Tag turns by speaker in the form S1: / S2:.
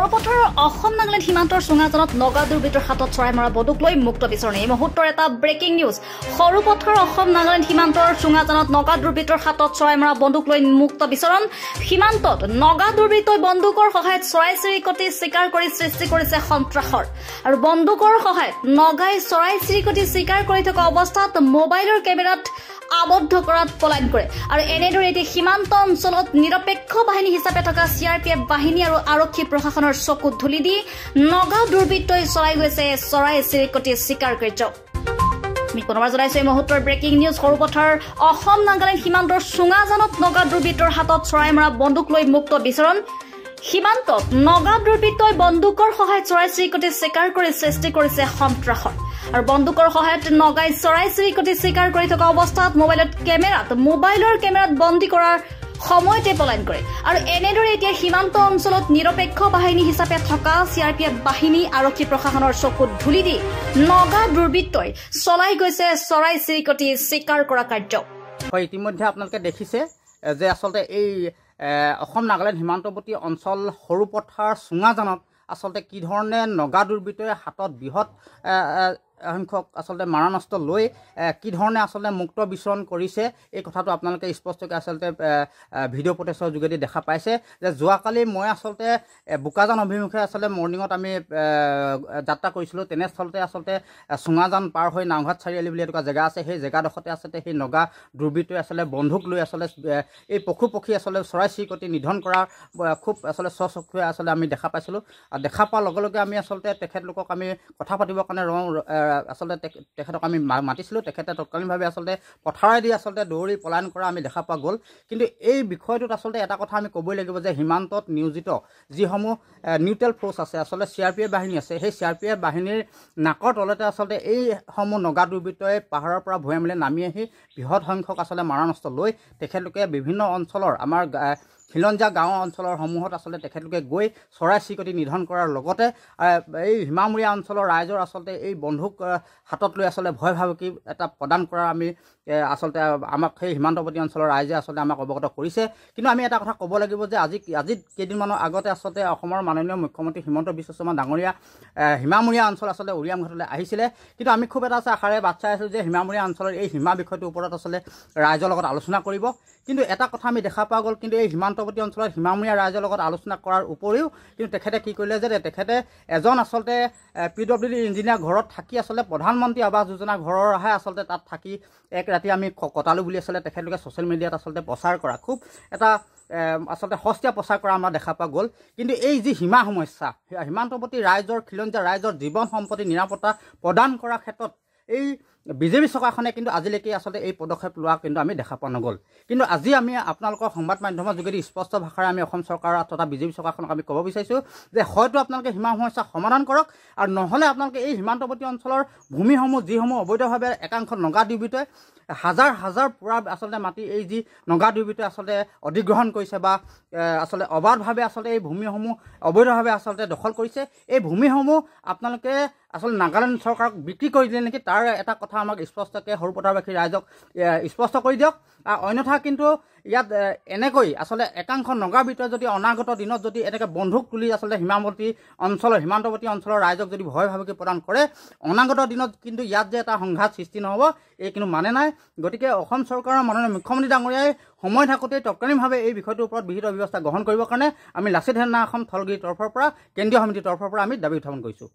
S1: বড় পথাৰৰ অসম নাগালেণ্ড সীমান্তৰ চুঙাজনত নগা দুৰ্বৃত্তৰ হাতত চৰাই মৰা বন্দুক লৈ মুক্ত বিচৰণি। এই মুহূৰ্তৰ এটা ব্ৰেকিং নিউজ সৰুপথাৰৰ অসম নাগালেণ্ড সীমান্তৰ চুঙাজনত নগা দুৰ্বৃত্তৰ হাতত চৰাই মৰা বন্দুক লৈ মুক্ত বিচৰণ। সীমান্তত নগা দুৰ্বৃত্তই বন্দুকৰ সহায়ত চৰাই চিৰিকটি চিকাৰ কৰি সৃষ্টি কৰিছে সন্ত্ৰাসৰ। আৰু বন্দুকৰ সহায়ত নগাই চৰাই চিৰিকটি চিকাৰ কৰি থকা অৱস্থাত মোবাইলৰ কেমেৰাত আবদ্ধ কৰাত পলায়ন কৰে। আৰু এনেদৰে এতিয়া সীমান্ত অঞ্চলত নিৰপেক্ষ বাহিনী হিচাপে থকা চি আৰ পি এফ বাহিনী আৰু আৰক্ষী প্ৰশাসনৰ চকুত ধূলি দি নগা দুৰ্বৃত্তই চলাই গৈছে চৰাই চিৰিকটি চিকাৰ কাৰ্য। আমি পুনৰবাৰ জনাইছো এই মুহূৰ্তৰ ব্ৰেকিং নিউজ সৰুপথাৰ অসম নাগালেণ্ড সীমান্তৰ চুঙাজানত নগা দুৰ্বৃত্তৰ হাতত চৰাই মৰা বন্দুক লৈ মুক্ত বিচৰণ। সীমান্তত নগা দুৰ্বৃত্তই বন্দুকৰ সহায়ত চৰাই চিৰিকটি চিকাৰ কৰি সৃষ্টি কৰিছে সন্ত্ৰাসৰ। আৰু বন্দুকৰ সহায়ত নগাই চৰাই চিৰিকটি চিকাৰ কৰি থকা অৱস্থাত মোবাইলত কেমেৰাত মোবাইলৰ কেমেৰাত বন্দী কৰাৰ সময়তে পলায়ন কৰে। আৰু এনেদৰে এতিয়া সীমান্ত অঞ্চলত নিৰপেক্ষ বাহিনী হিচাপে থকা চি আৰ পি এফ বাহিনী আৰক্ষী প্ৰশাসনৰ চকুত ধূলি দি নগা দুৰ্বৃত্তই চলাই গৈছে চৰাই চিৰিকটি চিকাৰ কৰা কাৰ্য।
S2: হয় ইতিমধ্যে আপোনালোকে দেখিছে যে আচলতে এই অসম নাগালেণ্ড সীমান্তৱৰ্তী অঞ্চল সৰুপথাৰ চুঙাজানত আচলতে কি ধৰণে নগা দুৰ্বৃত্তই হাতত বৃহৎ সংখ্যক আচলতে মাৰণাস্ত্ৰ লৈ কি ধৰণে আচলতে মুক্ত বিচৰণ কৰিছে এই কথাটো আপোনালোকে স্পষ্টকৈ আচলতে ভিডিঅ' ফুটেজৰ যোগেদি দেখা পাইছে যে যোৱাকালি মই আচলতে বোকাজান অভিমুখে আচলতে মৰ্ণিঙত আমি যাত্ৰা কৰিছিলোঁ। তেনেস্থলতে আচলতে চুঙাজান পাৰ হৈ নাওঘাট চাৰিআলি বুলি এটুকুৰা জেগা আছে সেই জেগাডোখৰতে আচলতে সেই নগা দুৰ্বৃত্তই আচলতে বন্ধুক লৈ আচলতে এই পশু পক্ষী আচলতে চৰাই চিৰিকটি নিধন কৰাৰ খুব আচলতে স্বচক্ষুৱে আচলতে আমি দেখা পাইছিলোঁ। আৰু দেখা পোৱাৰ লগে লগে আমি আচলতে তেখেতলোকক আমি কথা পাতিবৰ কাৰণে ৰং এ, আচলতে তেখ- তেখেতক আমি মাতিছিলোঁ। তেখেতে তৎকালীনভাৱে আচলতে পথাৰেদি আচলতে দৌৰি পলায়ন কৰা আমি দেখা পোৱা গ'ল। কিন্তু এই বিষয়টোত আচলতে এটা কথা আমি ক'বই লাগিব যে সীমান্তত নিয়োজিত যিসমূহ নিউট্ৰেল ফ'ৰ্চ আছে আচলতে চি আৰ পি এফ বাহিনী আছে সেই চি আৰ পি এফ বাহিনীৰ নাকৰ তলতে আচলতে এইসমূহ নগা দুৰ্বৃত্তই পাহাৰৰ পৰা ভূঞা মেলি নামি আহি বৃহৎ সংখ্যক আচলতে মাৰণাস্ত্ৰ লৈ তেখেতলোকে বিভিন্ন অঞ্চলৰ আমাৰ খিলঞ্জীয়া গাঁও অঞ্চলৰ সমূহত আচলতে তেখেতলোকে গৈ চৰাই চিৰিকটি নিধন কৰাৰ লগতে এই সীমামূৰীয়া অঞ্চলৰ ৰাইজৰ আচলতে এই বন্ধুক হাতত লৈ আচলতে ভয় ভাবুকি এটা প্ৰদান কৰাৰ আমি আচলতে আমাক সেই সীমান্তৱৰ্তী অঞ্চলৰ ৰাইজে আচলতে আমাক অৱগত কৰিছে। কিন্তু আমি এটা কথা ক'ব লাগিব যে আজি আজি কেইদিনমানৰ আগতে আচলতে অসমৰ মাননীয় মুখ্যমন্ত্ৰী হিমন্ত বিশ্ব শৰ্মা ডাঙৰীয়া সীমামূৰীয়া অঞ্চল আচলতে উৰিয়াম ঘাটলৈ আহিছিলে। কিন্তু আমি খুব এটা আশাৰে বাট চাই আছোঁ যে সীমামূৰীয়া অঞ্চলৰ এই সীমা বিষয়টোৰ ওপৰত আচলতে ৰাইজৰ লগত আলোচনা কৰিব। কিন্তু এটা কথা আমি দেখা পোৱা গ'ল কিন্তু এই সীমান্তৱৰ্তী অঞ্চলত সীমামূৰীয়া ৰাইজৰ লগত আলোচনা কৰাৰ উপৰিও কিন্তু তেখেতে কি কৰিলে যে তেখেতে এজন আচলতে পি ডব্লিউ ডি ইঞ্জিনিয়াৰ ঘৰত থাকি আচলতে প্ৰধানমন্ত্ৰী আৱাস যোজনা ঘৰৰহে আচলতে তাত থাকি এক ৰাতি আমি কটালোঁ বুলি আচলতে তেখেতলোকে ছ'চিয়েল মিডিয়াত আচলতে প্ৰচাৰ কৰা। খুব এটা আচলতে সস্তীয়া প্ৰচাৰ কৰা আমাৰ দেখা পোৱা গ'ল। কিন্তু এই যি সীমা সমস্যা সীমান্তৱৰ্তী ৰাইজৰ খিলঞ্জীয়া ৰাইজৰ জীৱন সম্পত্তি নিৰাপত্তা প্ৰদান কৰাৰ ক্ষেত্ৰত এই বিজেপি চৰকাৰখনে কিন্তু আজিলৈকে আচলতে এই পদক্ষেপ লোৱা কিন্তু আমি দেখা পোৱা নগ'ল। কিন্তু আজি আমি আপোনালোকৰ সংবাদ মাধ্যমৰ যোগেদি স্পষ্ট ভাষাৰে আমি অসম চৰকাৰ তথা বিজেপি চৰকাৰখনক আমি ক'ব বিচাৰিছোঁ যে হয়তো আপোনালোকে সীমা সমস্যা সমাধান কৰক আৰু নহ'লে আপোনালোকে এই সীমান্তৱৰ্তী অঞ্চলৰ ভূমিসমূহ যিসমূহ অবৈধভাৱে একাংশ নগা দুৰ্বৃত্তই হাজাৰ হাজাৰ পুৰা আচলতে মাটি এই যি নগা দুৰ্বৃত্তই আচলতে অধিগ্ৰহণ কৰিছে বা আচলতে অবাধভাৱে আচলতে এই ভূমিসমূহ অবৈধভাৱে আচলতে দখল কৰিছে এই ভূমিসমূহ আপোনালোকে আচলতে নাগালেণ্ড চৰকাৰক বিক্ৰী কৰি দিলে নেকি তাৰ এটা কথা আমাক স্পষ্টকৈ সৰুপথাৰবাসী ৰাইজক স্পষ্ট কৰি দিয়ক। অন্যথা কিন্তু ইয়াত এনেকৈ আচলতে একাংশ নগাবৃত্তই যদি অনাগত দিনত যদি এনেকৈ বন্ধুক তুলি আচলতে সীমাৱৰ্তী অঞ্চলৰ সীমান্তৱৰ্তী অঞ্চলৰ ৰাইজক যদি ভয় ভাবুকি প্ৰদান কৰে অনাগত দিনত কিন্তু ইয়াত যে এটা সংঘাত সৃষ্টি নহ'ব এই কিন্তু মানে নাই। গতিকে অসম চৰকাৰৰ মাননীয় মুখ্যমন্ত্ৰী ডাঙৰীয়াই সময় থাকোঁতেই তৎকালীনভাৱে এই বিষয়টোৰ ওপৰত বিহিত ব্যৱস্থা গ্ৰহণ কৰিবৰ কাৰণে আমি লাচিত সেনা অসম থলগিৰিৰ তৰফৰ পৰা কেন্দ্ৰীয় সমিতিৰ তৰফৰ পৰা আমি দাবী উত্থাপন কৰিছোঁ।